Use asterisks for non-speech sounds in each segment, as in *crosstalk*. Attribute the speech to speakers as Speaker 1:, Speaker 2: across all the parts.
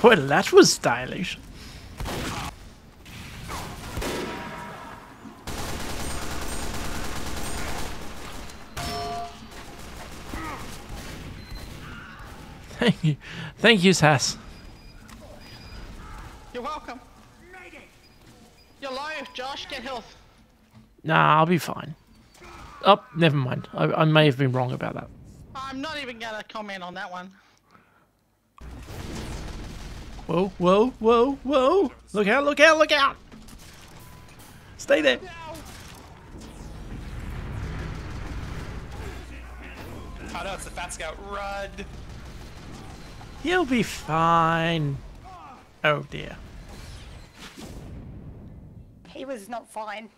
Speaker 1: *laughs* Well, that was stylish. Thank you. Thank you, Sass.
Speaker 2: You're welcome. You're low, Josh. Get health.
Speaker 1: Nah, I'll be fine. Oh, never mind. I, I may have been wrong about that.
Speaker 2: I'm not even gonna comment on that one.
Speaker 1: Whoa, whoa, whoa, whoa! Look out, look out, look out! Stay there.
Speaker 3: Oh no, it's the Fat Scout. Run!
Speaker 1: You'll be fine. Oh dear.
Speaker 4: He was not fine.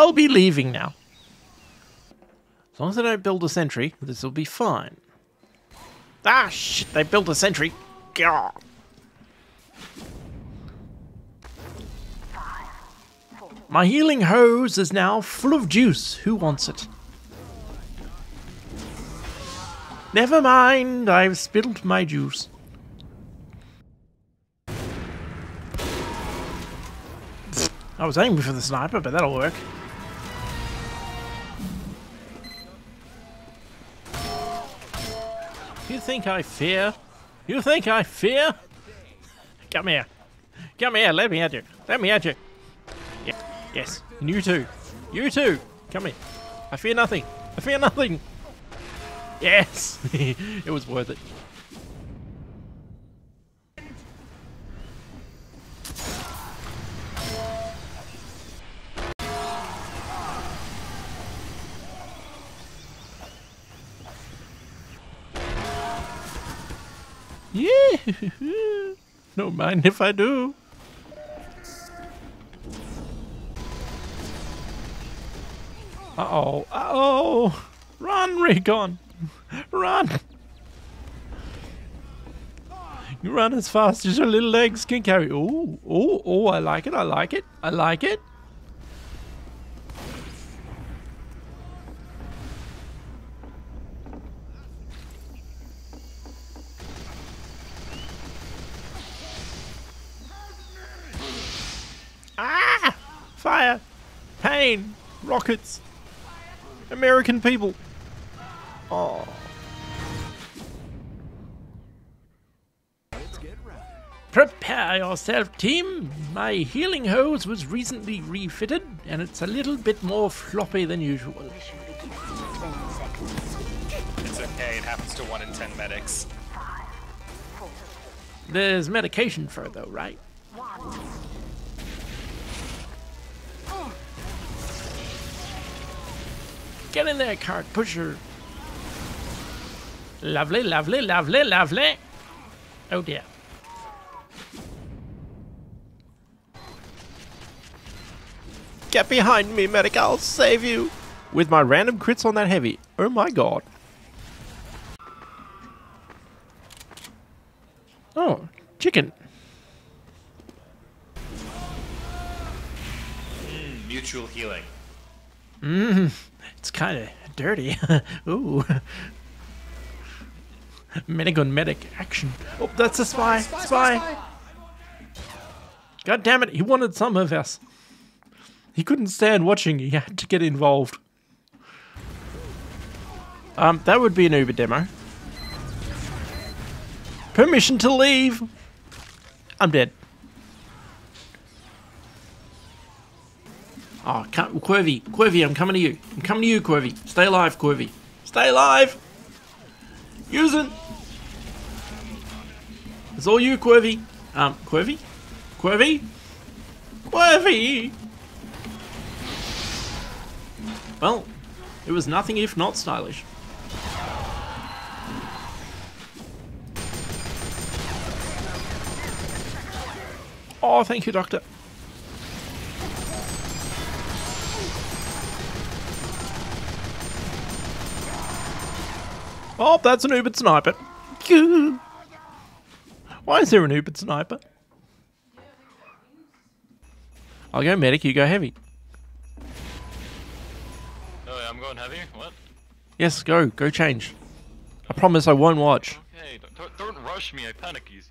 Speaker 1: I'll be leaving now. As long as I don't build a sentry, this will be fine. Ah, shit, they built a sentry. Gah. My healing hose is now full of juice. Who wants it? Never mind, I've spilled my juice. I was aiming for the sniper, but that'll work. You think I fear? You think I fear? Come here. Come here, let me at you. Let me at you. Yeah. Yes. And you too. You too. Come here. I fear nothing. I fear nothing. Yes. *laughs* it was worth it. *laughs* Don't mind if I do. Uh-oh. Uh-oh. Run, Recon. Run. You run as fast as your little legs can carry. Oh, oh, oh, I like it. I like it. I like it. Ah! Fire! Pain! Rockets! American people! Oh. Prepare yourself, team! My healing hose was recently refitted, and it's a little bit more floppy than usual.
Speaker 3: It's okay, it happens to 1 in 10 medics.
Speaker 1: There's medication for it, though, right? Get in there, cart pusher. Lovely, lovely, lovely, lovely. Oh dear. Get behind me, medic. I'll save you. With my random crits on that heavy. Oh my god. Oh, chicken.
Speaker 3: Hmm, mutual healing.
Speaker 1: Mmm, it's kind of dirty. *laughs* Ooh. Medic on medic action. Oh, that's a spy. Spy. God damn it, he wanted some of us. He couldn't stand watching, he had to get involved. Um, that would be an Uber demo. Permission to leave. I'm dead. Oh, Quirvy, Quirvy, I'm coming to you. I'm coming to you, Quirvy. Stay alive, Quirvy. Stay alive. Use it. It's all you, Quirvy. Um, Quirvy? Quirvy? Quirvy! Well, it was nothing if not stylish. Oh, thank you, Doctor. Oh, that's an Uber sniper. Why is there an Uber sniper? I'll go medic, you go heavy.
Speaker 5: Oh, I'm going heavy? What?
Speaker 1: Yes, go. Go change. I promise I won't watch.
Speaker 5: Okay, don't, don't, rush me, I panic easy.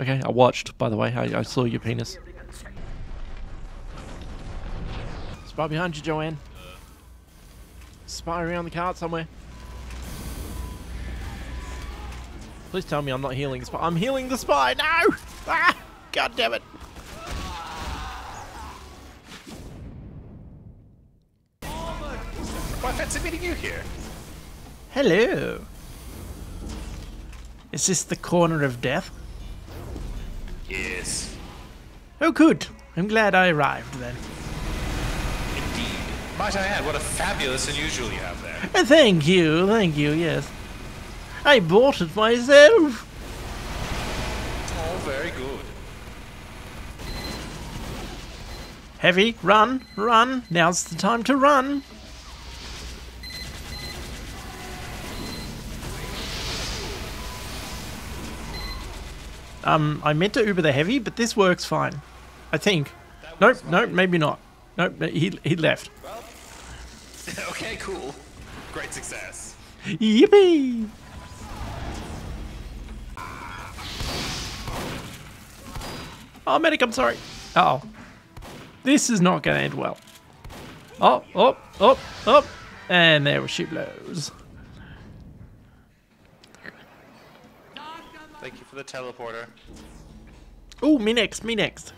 Speaker 1: Okay, I watched, by the way. I, I saw your penis. Spy behind you, Joanne. Uh. Spy around the cart somewhere. Please tell me I'm not healing the spy. I'm healing the spy! No! Ah! God damn it!
Speaker 3: Why fancy meeting you here?
Speaker 1: Hello. Is this the corner of death?
Speaker 3: Yes.
Speaker 1: Oh, good. I'm glad I arrived then.
Speaker 3: Indeed. Might I add, what a fabulous unusual you have there.
Speaker 1: Uh, Thank you, thank you, yes. I bought it myself.
Speaker 3: Oh, very good.
Speaker 1: Heavy, run, run. Now's the time to run. Um, I meant to Uber the heavy, but this works fine. I think. Nope, nope, maybe not. Nope, he, he left. *laughs*
Speaker 3: okay, cool. Great success.
Speaker 1: Yippee! Oh, medic, I'm sorry. Uh oh. This is not going to end well. Oh, oh, oh, oh. And there she blows.
Speaker 3: Thank you for the teleporter.
Speaker 1: Oh, me next, me next.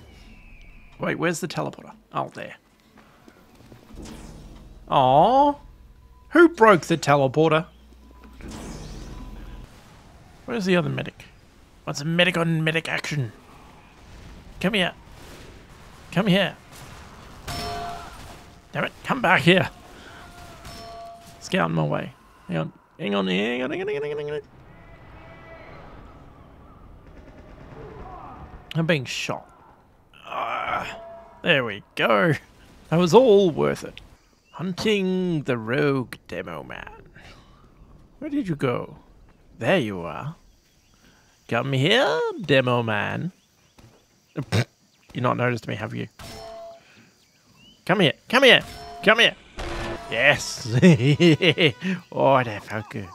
Speaker 1: Wait, where's the teleporter? Oh, there. Aw. Who broke the teleporter? Where's the other medic? What's a medic on medic action? Come here. Come here. Damn it, come back here. Let's get out of my way. Hang on. Hang on, hang on, hang on, hang on, hang on, hang on. I'm being shot. Ah, there we go. That was all worth it. Hunting the rogue demo man. Where did you go? There you are. Come here, demo man. You not noticed me, have you? Come here, come here, come here. Yes. *laughs* oh, that felt good.